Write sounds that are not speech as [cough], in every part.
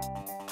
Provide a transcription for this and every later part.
you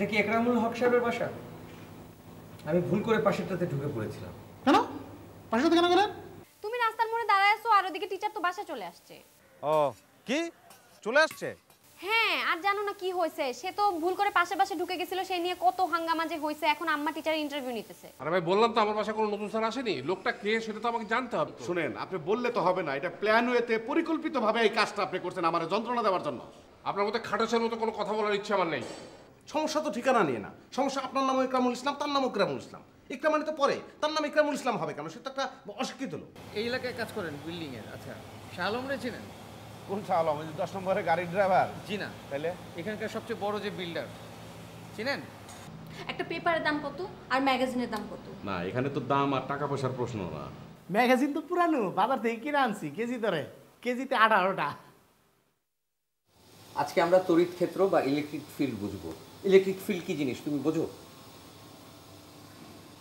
এটা কি একরামুল হক সাহেবের বাসা? আমি ভুল করে পাশেরটাতে ঢুকে পড়েছিলাম। কেন? পাশে কেন গেলেন? তুমি রাস্তার মোড়ে দাঁড়ায় আছো আর ওদিকে টিচার তো বাসা চলে আসছে। ও কি? চলে আসছে? হ্যাঁ আর জানো না কি হয়েছে? সে তো ভুল করে পাশে পাশে ঢুকে গেছিল সেই নিয়ে কত হাঙ্গামা যে হয়েছে এখন আম্মা টিচার ইন্টারভিউ নিতেছে। আরে ভাই বললাম তো আমার বাসায় কোনো নতুন স্যার আসেনি। লোকটা কে সেটা তো আমাকে জানতে হবে শুনেন আপনি বললে তো হবে না। এটা প্ল্যান ওয়েতে পরিকল্পিতভাবে এই কাজটা আপনি করছেন আমার যন্ত্রণা দেওয়ার জন্য। আপনার মধ্যে খাটাসের মতো কোনো কথা বলার ইচ্ছা আমার নেই। সমস্যা তো ঠিকানা নিয়ে না। সমস্যা আপনার নাম ইকরামুল ইসলাম তার নাম ইকরামুল ইসলাম। ইকরাম মানে তো পরে তার নাম ইকরামুল ইসলাম হবে কেন? সে তো একটা অশিক্ষিত লোক। এই এলাকায় কাজ করেন বিল্ডিং এর আচ্ছা। শাহ আলমরে চিনেন? কোন চাল আমি দশ নম্বরে গাড়ির ড্রাইভার জি না। তাইলে? এখানকার সবচেয়ে বড় যে বিল্ডার চিনেন? একটা পেপারের দাম কত আর ম্যাগাজিনের দাম কত? না এখানে তো দাম আর টাকা পয়সার প্রশ্ন না। ম্যাগাজিন তো পুরানো বাজার থেকে কিনে আনছি কেজি ধরে কেজিতে আঠারোটা। আজকে আমরা তড়িৎ ক্ষেত্র বা ইলেকট্রিক ফিল্ড বুঝব। ইলেকট্রিক ফিল্ড কি জিনিস, তুমি বোঝো?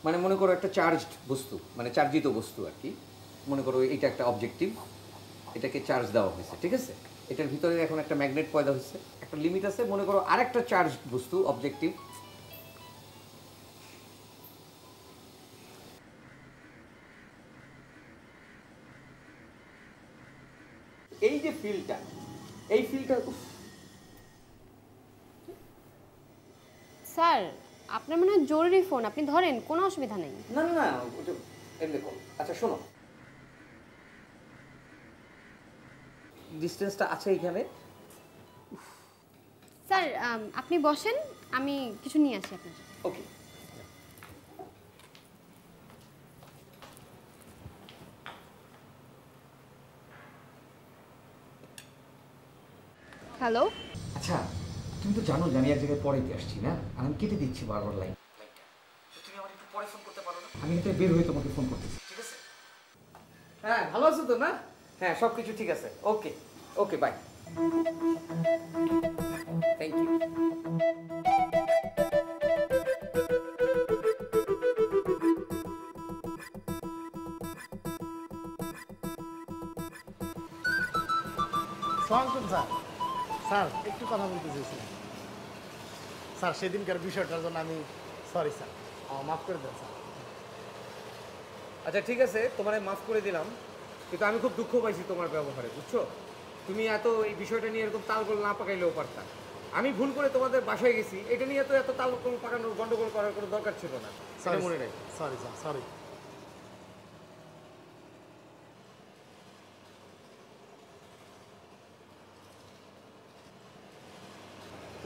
মানে মনে করো একটা চার্জড বস্তু মানে চার্জিত বস্তু আর কি। মনে করো এটা একটা অবজেক্টিভ এটাকে চার্জ দেওয়া হয়েছে, ঠিক আছে? এটার ভিতরে এখন একটা ম্যাগনেট পয়দা হয়েছে। একটা লিমিট আছে, মনে করো আরেকটা চার্জ বস্তু অবজেক্টিভ এই যে ফিল্ডটা এই ফিল্ডটা স্যার আপনার মনে হয় জরুরি ফোন। আপনি ধরেন কোনো অসুবিধা নেই। না না এমনি আচ্ছা শোনো। ডিস্টেন্সটা আছে এখানে? স্যার আপনি বসেন আমি কিছু নিয়ে আসি আপনার। ওকে হ্যালো আচ্ছা। তুমি তো জানো যে আমি এক জায়গায় পড়াইতে আসছি না? আর আমি কেটে দিচ্ছি বারবার লাইন। তুমি আমার একটু পরে ফোন করতে পারো না? আমি কিন্তু বের হয়ে তোমাকে ফোন করতেছি। ঠিক আছে? হ্যাঁ ভালো আছো তো না? হ্যাঁ সব কিছু ঠিক আছে। Okay okay bye thank you sir sir একটু কথা বলতে চাইছিলাম। স্যার সেদিনকার বিষয়টার জন্য আমি সরি স্যার। আমার মাফ করে দেন স্যার। আচ্ছা ঠিক আছে তোমার মাফ করে দিলাম কিন্তু আমি খুব দুঃখ পাইছি তোমার ব্যবহারে বুঝছ? তুমি এত এই বিষয়টা নিয়ে এরকম তালগোল না পাকাইলেও পারতা। আমি ভুল করে তোমাদের বাসায় গেছি এটা নিয়ে তো এত তালগোল পাকানোর গন্ডগোল করার কোনো দরকার ছিল না মনে রাখি সরি স্যার সরি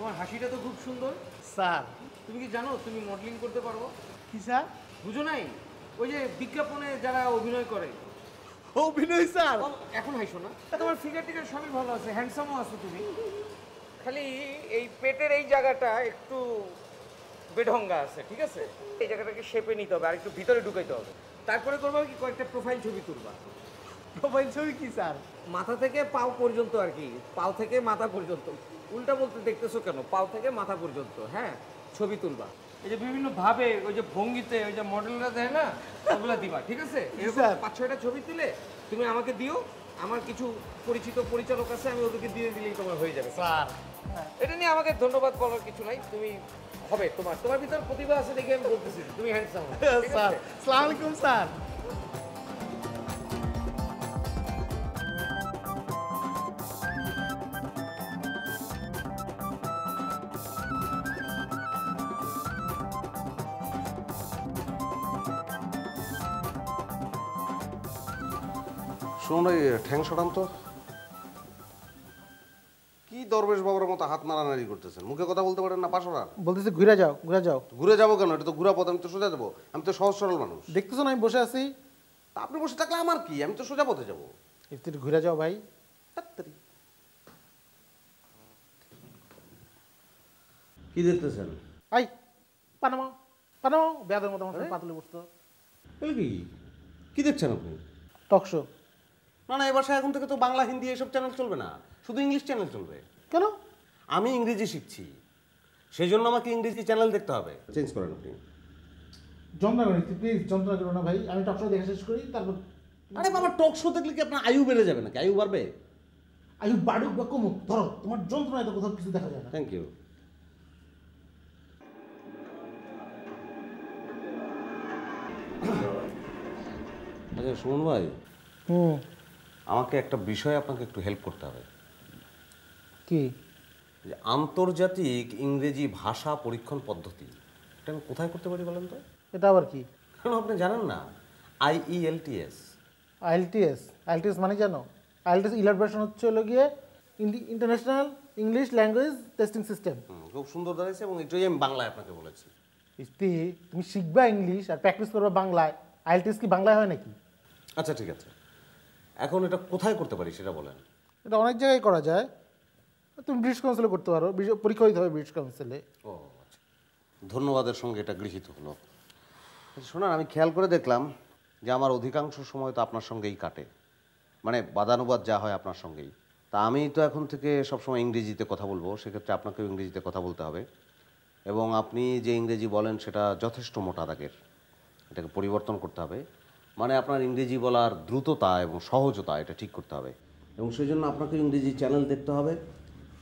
তোমার হাসিটা তো খুব সুন্দর। স্যার। তুমি কি জানো তুমি মডেলিং করতে পারো কি স্যার? বুঝো নাই? ওই যে বিজ্ঞাপনে যারা অভিনয় করে। অভিনয় স্যার? এখন হাইছো না। তোমার ফিগার টিগার সবই ভালো আছে হ্যান্ডসামও আছো তুমি। খালি এই পেটের এই জায়গাটা একটু বেঢঙ্গা আছে ঠিক আছে? এই জায়গাটাকে শেপে নিতে হবে আর একটু ভিতরে ঢুকাইতে হবে। তারপরে করব কি কয়েকটা প্রোফাইল ছবি তুলবা। প্রোফাইল ছবি কি স্যার? মাথা থেকে পাও পর্যন্ত আর কি পাও থেকে মাথা পর্যন্ত। উল্টা বলতে দেখতেছো কেন? পাও থেকে মাথা পর্যন্ত হ্যাঁ? ছবি তুলবা। এই যে বিভিন্ন ভাবে ওই যে ভঙ্গিতে ওই যে মডেলরা দেয় না ওগুলা দিবা ঠিক আছে? এরকম পাঁচ ছয়টা ছবি তুলে তুমি আমাকে দিও আমার কিছু পরিচিত পরিচালক আছে আমি ওদেরকে দিয়ে দিলেই তোমার হয়ে যাবে। স্যার। এটা নিয়ে আমাকে ধন্যবাদ বলার কিছু নাই তুমি হবে তোমার। তোমার ভিতর প্রতিভা আছে দেখে আমি বলতেছি তুমি হ্যান্ডসাম [laughs] স্যার। সালাম আলাইকুম স্যার। শুনুন ওই ঠ্যাং সরান তো। কি দরবেশ বাবার মতো হাত মারানারি করতেছেন? মুখে কথা বলতে পারেন না পাশরা বলতেছি ঘুরে যাও ঘুরে যাও। ঘুরে যাব কেন? এটা তো ঘুরা পথ আমি তো সোজা যাব। আমি তো সহজ সরল মানুষ। দেখতেছো না আমি বসে আছি। তা আপনি বসে থাকলে আমার কি? আমি তো সোজা পথে যাব। একটু ঘুরে যাও ভাই। কি দেখতেছেন? I Panama Panama. বেয়াদের মতো আমার পাতলে বসতো। কি? কি দেখছেন আপনি? টক না না এবার এখন থেকে তো বাংলা হিন্দি এসব চ্যানেল চলবে না। শুধু ইংলিশ চ্যানেল চলবে। কেন? আমি ইংরেজি শিখছি। সেই জন্য আমাকে ইংরেজি চ্যানেল দেখতে হবে। চেঞ্জ করেন আপনি। যন্ত্রণা করি প্লিজ যন্ত্রণা করো না ভাই আমি টক শো দেখে শেষ করি তারপর আরে বাবা টক শো দেখলে কি আপনার আয়ু বেড়ে যাবে নাকি? আয়ু বাড়বে? আয়ু বাড়ুক বা কমুক ধরো তোমার যন্ত্রণায় তো কোথাও কিছু দেখা যায় না। থ্যাংক ইউ আচ্ছা সুমন ভাই। হুম। আমাকে একটা বিষয়ে আপনাকে একটু হেল্প করতে হবে। কি? আন্তর্জাতিক ইংরেজি ভাষা পরীক্ষণ পদ্ধতি এটা আমি কোথায় করতে পারি বলেন তো? এটা আবার কি? কেন আপনি জানেন না? আইইএলটিএস আইএলটিএস আইএলটিএস মানে জানো? আইএলটিএস ইলাস্ট্রেশন হচ্ছে হলো গিয়ে international English language testing system খুব সুন্দর দাঁড়িয়েছে এবং এটাই আমি বাংলায় আপনাকে বলেছি। ইস্তি তুমি শিখবা ইংলিশ আর প্র্যাকটিস করবা বাংলায়। আইএলটিএস কি বাংলায় হয় নাকি? আচ্ছা ঠিক আছে। এখন এটা কোথায় করতে পারি সেটা বলেন। এটা অনেক জায়গায় করা যায়। তুমি ব্রিটিশ কাউন্সিলে করতে পারো পরীক্ষা দিতে হবে ব্রিটিশ কাউন্সিলে ও আচ্ছা। ধন্যবাদের সঙ্গে এটা গৃহীত হলো। আচ্ছা, শোনান আমি খেয়াল করে দেখলাম যে আমার অধিকাংশ সময় তো আপনার সঙ্গেই কাটে। মানে বাদানুবাদ যা হয় আপনার সঙ্গেই। তা আমি তো এখন থেকে সবসময় ইংরেজিতে কথা বলব সেক্ষেত্রে আপনাকেও ইংরেজিতে কথা বলতে হবে। এবং আপনি যে ইংরেজি বলেন সেটা যথেষ্ট মোটা দাগের। এটাকে পরিবর্তন করতে হবে। মানে আপনার ইংরেজি বলার দ্রুততা এবং সহজতা এটা ঠিক করতে হবে। এবং সেই জন্য আপনাকে ইংরেজি চ্যানেল দেখতে হবে।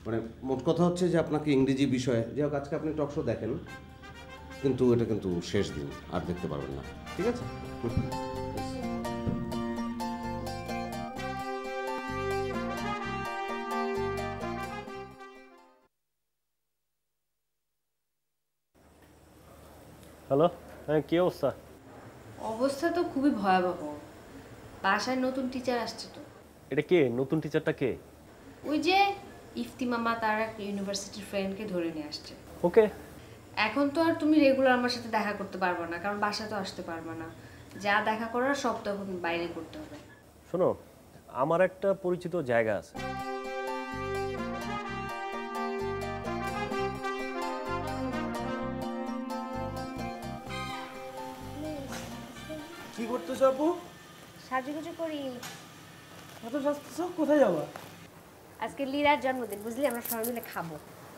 মানে মোট কথা হচ্ছে যে আপনাকে ইংরেজি বিষয়ে, যে হোক আজকে আপনি টকশো দেখেন, কিন্তু এটা কিন্তু শেষ দিন, আর দেখতে পারবেন না। ঠিক আছে? হ্যালো হ্যাঁ কী অবস্থা? অবস্থা তো খুবই ভয়াবহ। বাসায় নতুন টিচার আসছে তো। এটা কে? নতুন টিচারটা কে? ওই যে ইফতি মামা তার এক ইউনিভার্সিটির ফ্রেন্ডকে ধরে নিয়ে আসছে। ওকে। এখন তো আর তুমি রেগুলার আমার সাথে দেখা করতে পারবে না কারণ বাসায় তো আসতে পারবে না। যা দেখা করার সব তো এখন বাইরে করতে হবে। শোনো আমার একটা পরিচিত জায়গা আছে। কি করতেছো আপু? সাজুগুজু করি। এত সাজতেছো? কোথায় যাবা? আজকে লিরার জন্মদিন বুঝলি? আমরা সবাই মিলে খাব।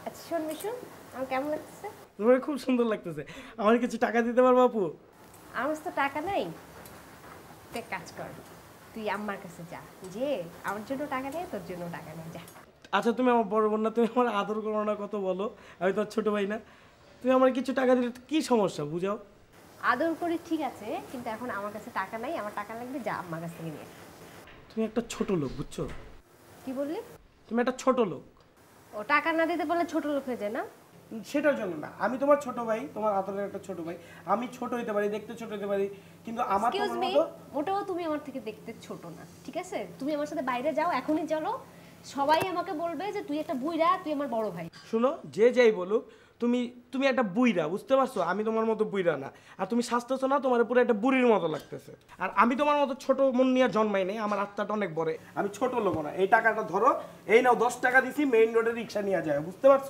আচ্ছা শোন মিশু আমার কেমন লাগতেছে? তোমার খুব সুন্দর লাগতেছে। আমার কিছু টাকা দিতে পারব আপু? আমার তো টাকা নেই। তুই কাজ কর তুই আম্মার কাছে যা। যে আমার জন্য টাকা নেই তোর জন্য টাকা নেই যা। আচ্ছা তুমি আমার বড় বোন না তুমি আমার আদর করো না কত বলো। আমি তোর ছোট ভাই না। তুমি আমার কিছু টাকা দিলে কি সমস্যা বুঝাও? আদর করি ঠিক আছে কিন্তু এখন আমার কাছে টাকা নাই আমার টাকা লাগবে যা আম্মার কাছ থেকে নিয়ে তুমি একটা ছোট লোক বুঝছ? কি বললি? তুমি একটা ছোট লোক। ও টাকা না দিতে বলে ছোট লোক হয়ে যায় না? সেটার জন্য না। আমি তোমার ছোট ভাই তোমার আদরের একটা ছোট ভাই। আমি ছোট হইতে পারি দেখতে ছোট হইতে পারি কিন্তু আমার তোমার মতো মোটেও তুমি আমার থেকে দেখতে ছোট না ঠিক আছে? তুমি আমার সাথে বাইরে যাও এখনই চলো। সবাই আমাকে বলবে যে তুই একটা বুইরা তুই আমার বড় ভাই। শুনো যে যাই বলুক তুমি তুমি একটা বুইরা বুঝতে পারছ? আমি তোমার মতো বুইরা না। আর তুমি স্বাস্থ্যছো না তোমার পুরো একটা বুড়ির মতো লাগতেছে। আর আমি তোমার মতো ছোট মন নিয়ে জন্মাই নেই আমার আত্মাটা অনেক বড়। আমি ছোট লোক না এই টাকাটা ধরো এই নাও দশ টাকা দিছি মেইন রোডে রিক্সা নিয়ে যায় বুঝতে পারছ?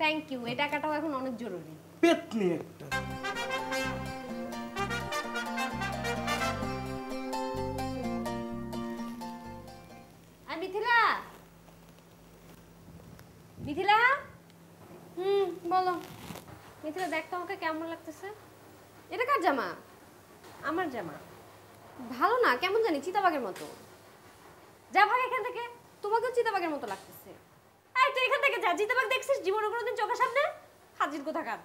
থ্যাংক ইউ এই টাকাটাও এখন অনেক জরুরি। পেট নিয়ে একটা। বলো। মিথিলা দেখ তো আমাকে কেমন লাগতেছে? এটা কার জামা? আমার জামা। ভালো না কেমন জানি চিতাবাগের মতো। যা ভাগ এখান থেকে তোমাকেও চিতাবাগের মতো লাগতেছে। এই তুই এখান থেকে যা চিতাবাগ দেখছিস? জীবনে কোনোদিন চোখের সামনে? হাজির কোথাকার?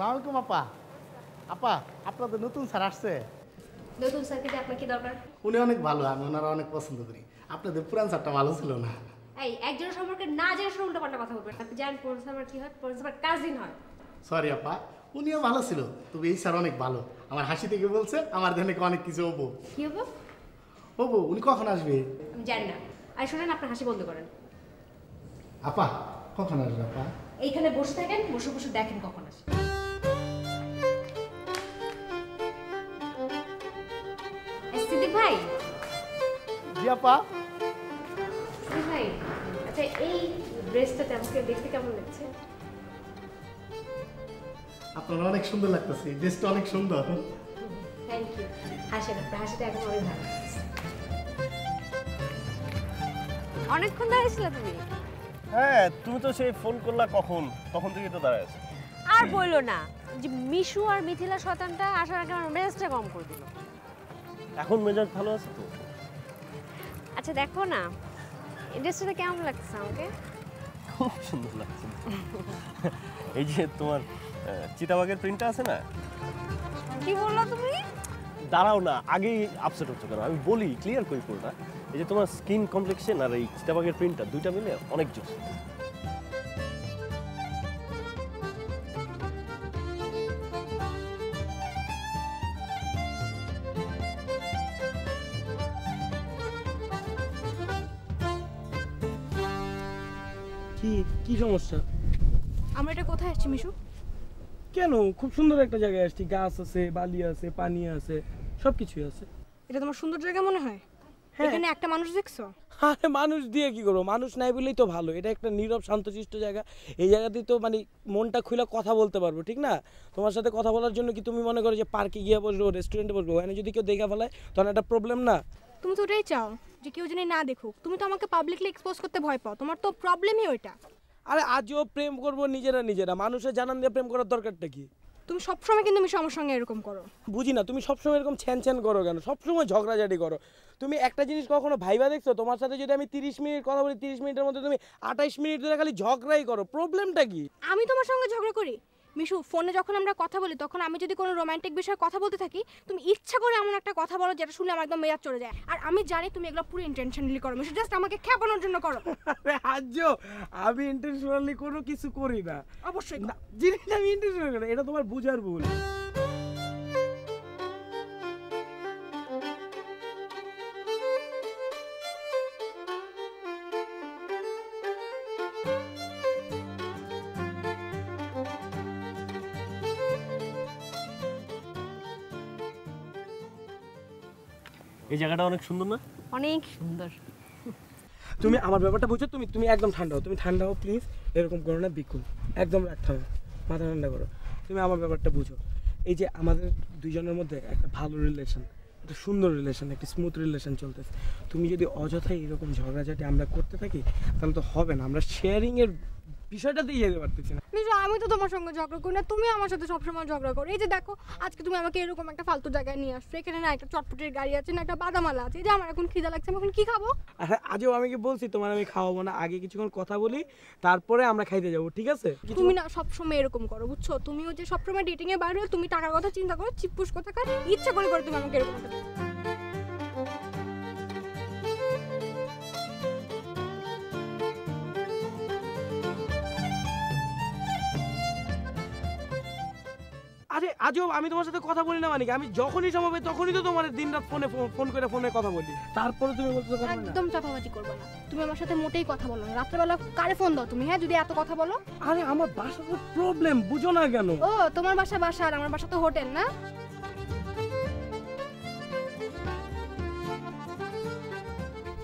সালাম আলাইকুম আপা। আপা আপনাদের নতুন স্যার আসছে। নতুন স্যারকে দিয়ে আপনার কি দরকার? উনি অনেক ভালো আমি ওনারা অনেক পছন্দ করি। আপনাদের পুরান স্যারটা ভালো ছিল না। এই একজনের সম্পর্কে না জেনে শুনে উল্টো কথা বলবেন। আপনি জানেন পরিচালক কি হয় পরিচালক কাজিন হয়। সরি আপা উনিও ভালো ছিল তবে এই স্যার অনেক ভালো। আমার হাসি থেকে বলছে আমার ধ্যানে অনেক কিছু হব। কি হব? হব উনি কখন আসবে? আমি জানি না। আর শুনেন আপনার হাসি বন্ধ করেন। আপা কখন আসবে আপা? এইখানে বসে থাকেন বসে বসে দেখেন কখন আসে। আপা ভাই আচ্ছা এই ড্রেসটাতে আমাকে দেখতে কেমন লাগছে? আপনার অনেক সুন্দর লাগতেছে ড্রেসটা অনেক সুন্দর। থ্যাংক ইউ হাসেন আপনার হাসিটা এখন অনেক ভালো অনেকক্ষণ দাঁড়িয়েছিল তুমি? হ্যাঁ তুমি তো সেই ফোন করলা কখন? তখন থেকে তো দাঁড়ায় আছি। আর বলল না যে মিশু আর মিথিলা শতানটা আসার আগে আমার মেজাজটা কম করে দিল। এখন মেজাজ ভালো আছে তো? আচ্ছা দেখো না। ড্রেসটা কেমন লাগছে আমাকে? খুব সুন্দর লাগছে। [laughs] এই যে তোমার চিতাবাগের প্রিন্টটা আছে না? কি বললা তুমি? দাঁড়াও না আগেই আপসেট হচ্ছে কেন? আমি বলি ক্লিয়ার করি পুরোটা। এই যে তোমার স্কিন কমপ্লেক্সন আর এই চিতাবাগের প্রিন্টটা দুইটা মিলে অনেক জোস কি কি সমস্যা? আমরা এটা কোথায় আসছি মিশু? কেন? খুব সুন্দর একটা জায়গায় আসছি। গাছ আছে বালি আছে পানি আছে সব কিছুই আছে। এটা তোমার সুন্দর জায়গা মনে হয়? এখানে একটা মানুষ দেখছ? আরে মানুষ দিয়ে কি করব? মানুষ নাই বলেই তো ভালো। এটা একটা নীরব শান্তশিষ্ট জায়গা। এই জায়গাতেই তো মানে মনটা খুলে কথা বলতে পারব ঠিক না? তোমার সাথে কথা বলার জন্য কি তুমি মনে করো যে পার্কে গিয়ে বসবো রেস্টুরেন্টে বসবো? ওখানে যদি কেউ দেখা ফেলায় তখন একটা প্রবলেম না? তুমি তো ওটাই চাও যে কেউ জানি না দেখুক। তুমি তো আমাকে পাবলিকলি এক্সপোজ করতে ভয় পাও। তোমার তো প্রবলেমই ওইটা। আরে আজও প্রেম করব নিজেরা নিজেরা। মানুষের জানান দিয়ে প্রেম করার দরকারটা কি? তুমি সবসময় কিন্তু মিশু আমার সঙ্গে এরকম করো। বুঝি না তুমি সবসময় এরকম ছ্যান ছ্যান করো কেন? সবসময় ঝগড়াঝাটি করো। তুমি একটা জিনিস কখনো ভাইবা দেখছ? তোমার সাথে যদি আমি তিরিশ মিনিট কথা বলি তিরিশ মিনিটের মধ্যে তুমি আঠাইশ মিনিট ধরে খালি ঝগড়াই করো। প্রবলেমটা কি? আমি তোমার সঙ্গে ঝগড়া করি? মিশু ফোনে যখন আমরা কথা বলি তখন আমি যদি কোনো রোমান্টিক বিষয়ে কথা বলতে থাকি তুমি ইচ্ছা করে এমন একটা কথা বলো যেটা শুনে আমার একদম মেজাজ চলে যায়। আর আমি জানি তুমি এগুলো পুরো ইন্টেনশনালি করো মিশু জাস্ট আমাকে খেপানোর জন্য করো। আজ আমি ইন্টেনশনালি কোনো কিছু করি না। অবশ্যই না জিনিসটা আমি ইন্টেনশনালি এটা তোমার বুঝার ভুল। এই জায়গাটা অনেক সুন্দর না? অনেক সুন্দর। তুমি আমার ব্যাপারটা বুঝছ? তুমি তুমি একদম ঠান্ডা হও তুমি ঠান্ডা হও প্লিজ এরকম করো না বিকুল একদম রাখতে হবে। মাথা ঠান্ডা করো। তুমি আমার ব্যাপারটা বুঝো। এই যে আমাদের দুইজনের মধ্যে একটা ভালো রিলেশন একটা সুন্দর রিলেশন একটা স্মুথ রিলেশন চলতেছে। তুমি যদি অযথাই এরকম ঝগড়াঝাটি আমরা করতে থাকি তাহলে তো হবে না। আমরা শেয়ারিংয়ের এর বিষয়টাতেই যেতে পারতেছি না। আমি তো তোমার সঙ্গে ঝগড়া করি না তুমি আমার সাথে সবসময় ঝগড়া করো। এই যে দেখো আজকে তুমি আমাকে এরকম একটা ফালতু জায়গায় নিয়ে আসছো। এখানে না একটা চটপটির গাড়ি আছে না একটা বাদামালা আছে। এই যে আমার এখন খিদা লাগছে আমি এখন কি খাব? আর আজও আমি কি বলছি তোমার আমি খাওয়াবো না। আগে কিছুক্ষণ কথা বলি তারপরে আমরা খাইতে যাব ঠিক আছে? তুমি না সবসময় এরকম করো বুঝছ? তুমিও যে সবসময় ডেটিং এ বাইরে তুমি টাকার কথা চিন্তা করো চিপ্পুস কথা কার ইচ্ছা করে করে তুমি আমাকে এরকম আরে আজও আমি তোমার সাথে কথা বলি না মানে আমি যখনই সময় পাই তখনই তো তোমার দিন রাত ফোনে ফোন করে ফোনে কথা বলি। তারপরে তুমি বলছো কথা বলি না। একদম চাপাবাজি করব না। তুমি আমার সাথে মোটেই কথা বলো না। রাত্রেবেলা কারে ফোন দাও তুমি? হ্যাঁ যদি এত কথা বলো। আরে আমার বাসাতে প্রবলেম বুঝো না কেন? ও তোমার বাসা বাসা আর আমার বাসা তো হোটেল না?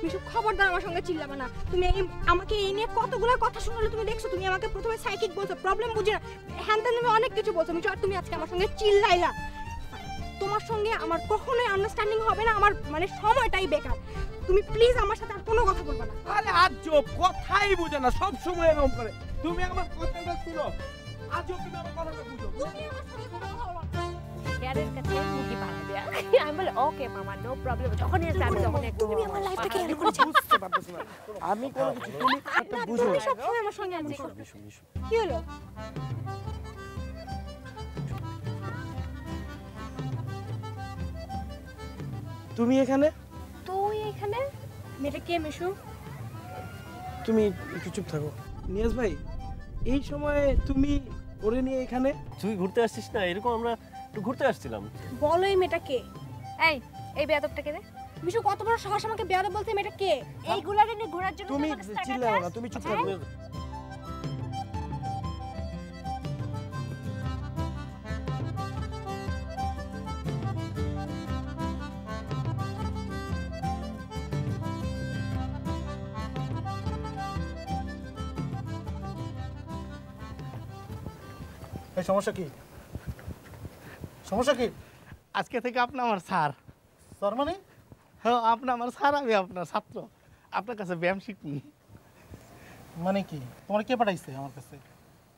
মিশু খবরদার আমার সঙ্গে চিল্লাবে না। তুমি আমাকে এই নিয়ে কতগুলো কথা শোনালে তুমি দেখছ? তুমি আমাকে প্রথমে সাইকিক বলছো প্রবলেম বুঝে না। হ্যান ত্যান অনেক কিছু বলছো। আর তুমি আজকে আমার সঙ্গে চিল্লাইলা। তোমার সঙ্গে আমার কখনোই আন্ডারস্ট্যান্ডিং হবে না আমার মানে সময়টাই বেকার। তুমি প্লিজ আমার সাথে আর কোনো কথা বলবে না। আরে আজব কথাই বুঝে না সব সময় এরকম করে। তুমি আমার কথাটা শুনো। আজব তুমি আমার কথাটা বুঝো তুমি আমার সঙ্গে কথা বলো না। কাছে মুরগি বানা দেয়া আমি বলি ওকে মামা নো প্রবলেম যখন এসে আমি তখন তুমি আমার লাইফটাকে এন্ড তুমি বুঝতে পারতেছ না। আমি কোনো কিছু তুমি একটা বুঝো। তুমি আমার সঙ্গে এমনি করো কি হলো? তুমি এখানে? তুই এখানে? মেয়েটা কে মিশু? তুমি একটু চুপ থাকো। নিয়াজ ভাই এই সময়ে তুমি ওরে নিয়ে এখানে? তুই ঘুরতে আসছিস না? এরকম আমরা একটু ঘুরতে আসছিলাম। বলো এই মেয়েটা কে? এই এই বেয়াদবটা কে রে? মিশু কত বড় সাহস আমাকে বেয়াদব বলতে মেয়েটা কে? এইগুলারে নিয়ে ঘোরার জন্য তুমি চিল্লাও না তুমি চুপ থাকো। এই সমস্যা কি? সমস্যা কি? আজকে থেকে আপনি আমার স্যার। স্যার মানে? হ্যাঁ আপনি আমার স্যার আমি আপনার ছাত্র। আপনার কাছে ব্যায়াম শিখবি মানে কি? তোমার কে পাঠাইছে আমার কাছে?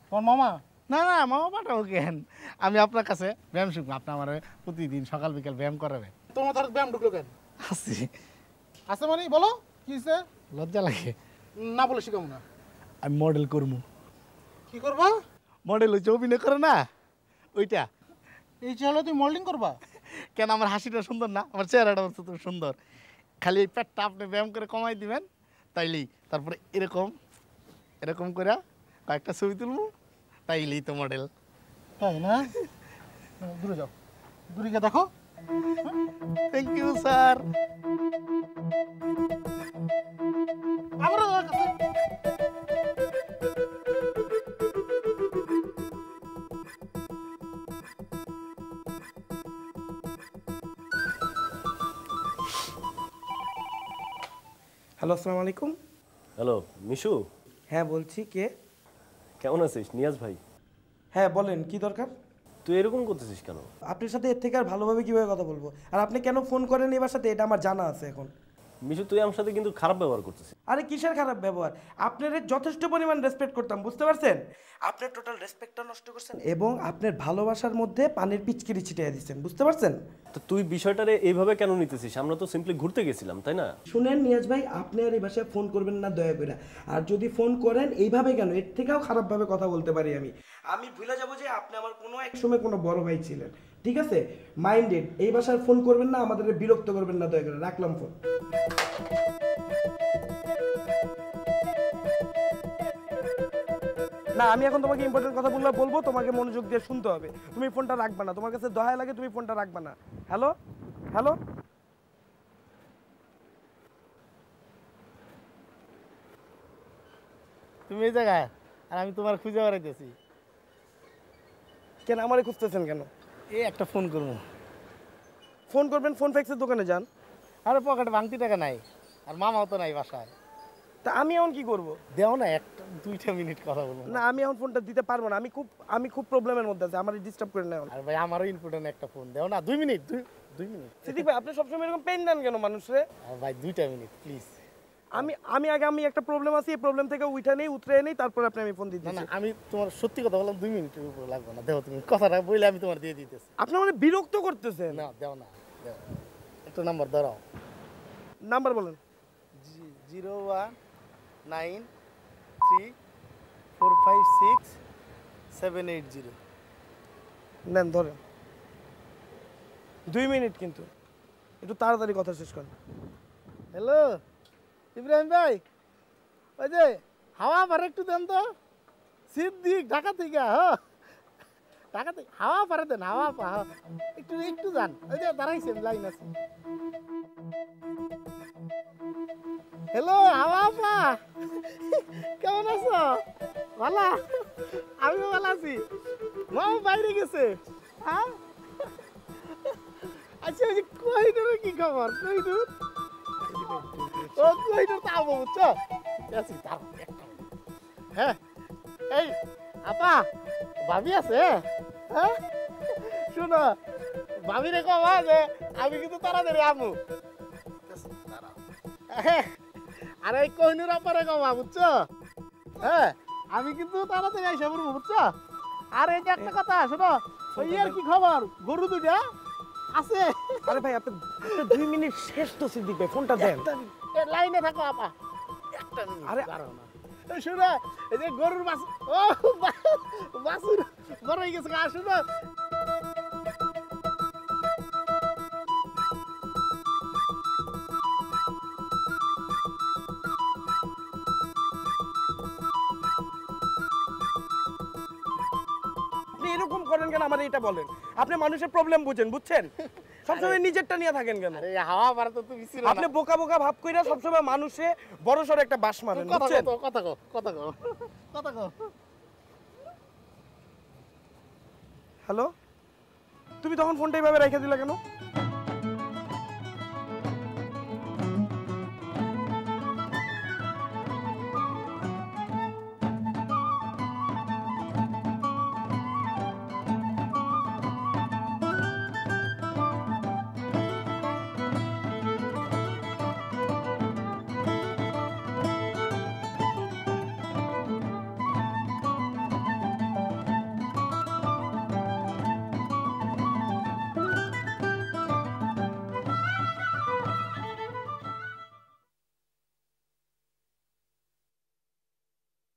তোমার মামা? না না মামা পাঠাবো কেন? আমি আপনার কাছে ব্যায়াম শিখব। আপনি আমার প্রতিদিন সকাল বিকাল ব্যায়াম করাবেন। তোমার ধর ব্যায়াম ঢুকলো কেন? আছে। আছে মানে? বলো কি লজ্জা লাগে। না বলে শিখাবো না। আমি মডেল করব। কি করবা? মডেল হচ্ছে অভিনয় করে না। ওইটা। এই চেহারা তুমি মডেলিং করবা? কেন আমার হাসিটা সুন্দর না? আমার চেহারাটা হচ্ছে তো সুন্দর। খালি এই পেটটা আপনি ব্যায়াম করে কমাই দিবেন তাইলেই তারপরে এরকম এরকম করে কয়েকটা ছবি তুলবো তাইলেই তো মডেল তাই না? দূরে যাও। দূরে গিয়ে দেখো। থ্যাংক ইউ স্যার আবারও হ্যালো আসসালামু আলাইকুম। হ্যালো মিশু? হ্যাঁ বলছি কে? কেমন আছিস? নিয়াজ ভাই। হ্যাঁ বলেন কি দরকার? তুই এরকম করতেছিস কেন? আপনার সাথে এর থেকে আর ভালোভাবে কীভাবে কথা বলব? আর আপনি কেন ফোন করেন এবার সাথে? এটা আমার জানা আছে এখন। মিশু তুই আমার সাথে কিন্তু খারাপ ব্যবহার করতেছিস। আরে কিসের খারাপ ব্যবহার? আপনার যথেষ্ট পরিমাণ রেসপেক্ট করতাম বুঝতে পারছেন? আপনার টোটাল রেসপেক্টটা নষ্ট করছেন এবং আপনার ভালোবাসার মধ্যে পানির পিচকিরি ছিটিয়ে দিচ্ছেন বুঝতে পারছেন? তো তুই বিষয়টারে এইভাবে কেন নিতেছিস? আমরা তো সিম্পলি ঘুরতে গেছিলাম তাই না? শুনেন নিয়াজ ভাই আপনি আর এই বাসায় ফোন করবেন না দয়া করে। আর যদি ফোন করেন এইভাবে কেন? এর থেকেও খারাপভাবে কথা বলতে পারি আমি। আমি ভুলে যাব যে আপনি আমার কোনো এক সময় কোনো বড় ভাই ছিলেন। ঠিক আছে? মাইন্ডেড এই বাসায় ফোন করবেন না আমাদের বিরক্ত করবেন না দয়া করে। রাখলাম ফোন না আমি এখন তোমাকে ইম্পর্টেন্ট কথা বললে বলব তোমাকে মনোযোগ দিয়ে শুনতে হবে। তুমি ফোনটা রাখবা না। তোমার কাছে দয়া লাগে তুমি ফোনটা রাখবা না। হ্যালো হ্যালো তুমি এই জায়গায় আর আমি তোমার খুঁজে বেড়াইতেছি। কেন আমারে খুঁজতেছেন কেন? এই একটা ফোন করব। ফোন করবেন ফোন ফ্যাক্সের দোকানে যান। আরে পকেটে ভাঙতি টাকা নাই আর মামাও তো নাই বাসায়। তা আমি এখন কি করব? দেও না একটা দুইটা মিনিট কথা বলব না। আমি এখন ফোনটা দিতে পারব না আমি খুব আমি খুব প্রবলেমের মধ্যে আছি আমার ডিস্টার্ব করে না এখন। আর ভাই আমারও ইম্পর্টেন্ট একটা ফোন দেও না দুই মিনিট দুই দুই মিনিট। সিদ্দিক ভাই আপনি সবসময় এরকম পেন দেন কেন মানুষরে? আর ভাই দুইটা মিনিট প্লিজ আমি আমি আগে আমি একটা প্রবলেম আছে এই প্রবলেম থেকে উঠে নেই উতরে নেই তারপর আপনি আমি ফোন না দিচ্ছি। না আমি তোমার সত্যি কথা বললাম দুই মিনিটের উপর লাগবে না। দেখো তুমি কথাটা বললে আমি তোমার দিয়ে দিতেছি। আপনি মানে বিরক্ত করতেছেন? না দেও না একটা নাম্বার ধরাও নাম্বার বলেন। Zero one nine three four five six seven eight zero. নেন ধরেন। দুই মিনিট কিন্তু। একটু তাড়াতাড়ি কথা শেষ করেন। হ্যালো? ইব্রাহিম ভাই, ওই যে হাওয়া আমার একটু দেন তো। সিদ্দিক ঢাকা থেকে হ্যাঁ টাকা দে হাওয়া পারে দেন, হাওয়া। একটু একটু যান। ওই যে দাঁড়াইছেন লাইন আছে। হ্যালো, হাওয়া পা। কেমন আছো? ভালো? আমিও ভালো আছি। বাইরে গেছে। হ্যাঁ? আচ্ছা ওই যে কি খবর? কোহিনুর বুঝছ হ্যাঁ এই আপা ভাবি আছে হ্যাঁ শুনো ভাবি রে কবা যে আমি কিন্তু তাড়াতাড়ি হ্যাঁ, আর বুঝছ হ্যাঁ আমি কিন্তু আইসা পড়ব বুঝছ আর এই যে একটা কথা শোনো ওই আর কি খবর গরু দুইটা আছে আরে ভাই আপনি দুই মিনিট শেষ তো সিদ্দিক ভাই ফোনটা দেন। লাইনে থাকো আপা। একটা আরে দাঁড়াও না। এই এই যে গরুর বাস ও বা- বড় হয়ে গেছে গা শুনো। আপনি এরকম করেন কেন? আমার এটা বলেন। আপনি মানুষের প্রবলেম বুঝেন বুঝছেন? [laughs] সবসময় নিজেরটা নিয়ে থাকেন কেন? হাওয়া পারে তো তুমি ছিল আপনি বোকা বোকা ভাব কইরা সবসময় মানুষে বড় সড় একটা বাস মারেন কথা বুঝছেন? কথা কও কথা কও কথা কও। হ্যালো? তুমি তখন ফোনটা এইভাবে রেখে দিলা কেন?